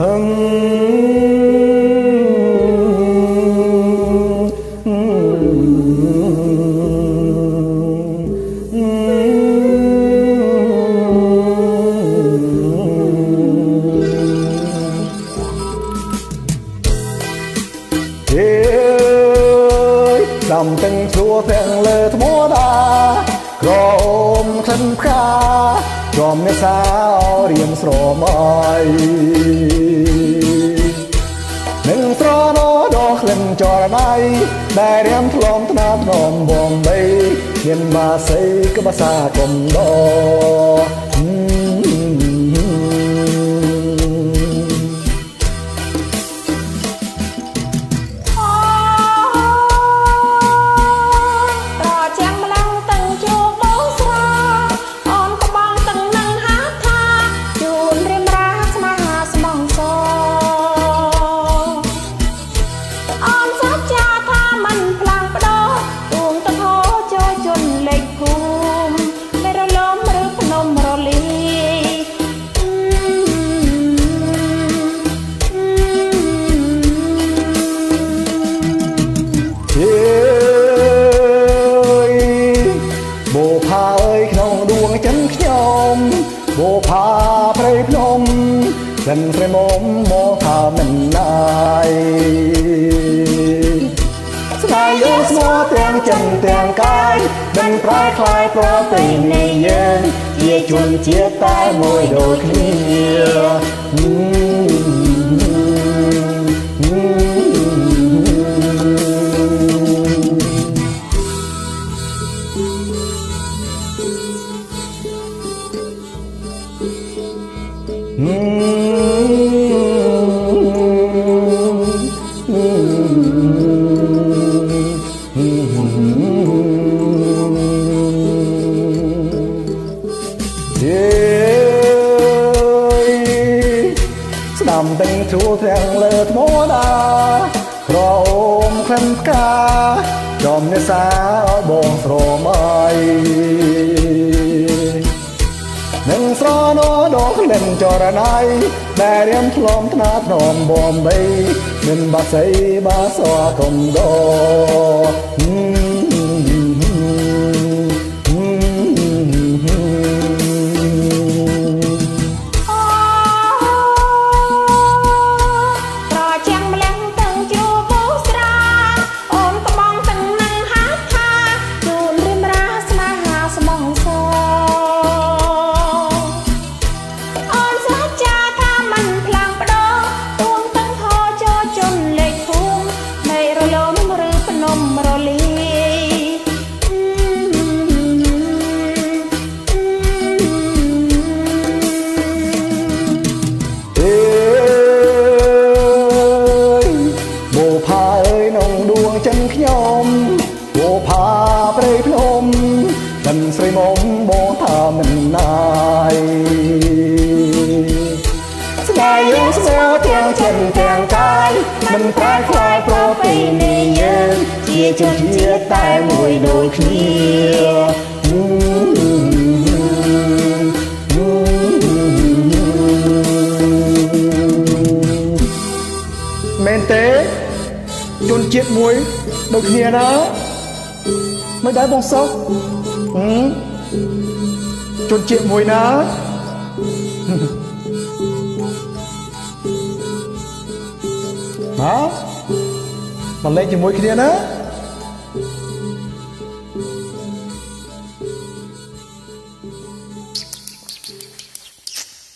ហឹងហេដំទាំងជួទាំងលើថ្មដាក្រអូមក្លិនផ្កាជាប់មេសារៀមស្រមអី ចរណៃដែលរៀមធ្លំថ្នាថ្នមបំបីមានបាសីក្បាសាកំដ សិនព្រៃមុំមកថាមិនណាយស្ដាយយើងស្មោះទាំងចិត្តទាំងកាយមិនប្រែคลายប្រពៃណីយើងជាជនជាតិតែមួយដូចគ្នាជា ស្ដាំទាំងធូទាំងលើថ្មដាក្រអូមក្លិនផ្កាចំនេសាបងស្រមអី នឹងស្រណោដកលិនចរណៃដែលរៀមធ្លំថ្នាធ្នមបំបីមិនបាស័យបាសអកំដ ខ្ញុំគោផាព្រៃភ្នំមិនស្រីមុំបងថាមិនណាយស្ដាយយើងស្គាល់ទាំងចិនទាំងកាយមិនប្រែខ្លាយប្រពៃណីយើងជាជនជាតិតែមួយដូចគ្នា ជនជាតិមួយដូចគ្នាណាមិនដែរបងសុកជនជាតិមួយណាហ៎មកលេងជាមួយគ្នាណា